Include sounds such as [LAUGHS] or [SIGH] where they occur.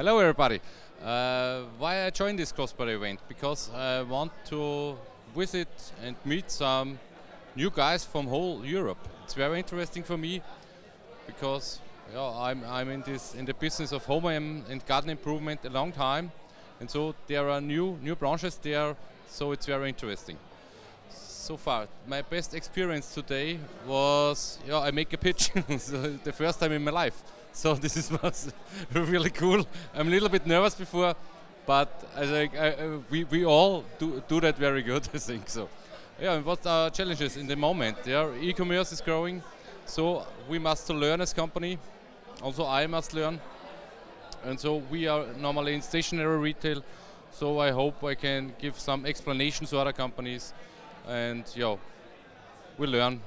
Hello, everybody. Uh, why I joined this cross-border event? Because I want to visit and meet some new guys from whole Europe. It's very interesting for me because yeah, I'm, I'm in this in the business of home and garden improvement a long time, and so there are new new branches there. So it's very interesting. So far, my best experience today was yeah, I make a pitch [LAUGHS] the first time in my life. So this is really cool. I'm a little bit nervous before, but I think I, we, we all do, do that very good. [LAUGHS] I think so. Yeah, and what are challenges in the moment? Yeah, e-commerce is growing, so we must learn as company. Also, I must learn, and so we are normally in stationary retail. So I hope I can give some explanations to other companies, and yeah, we learn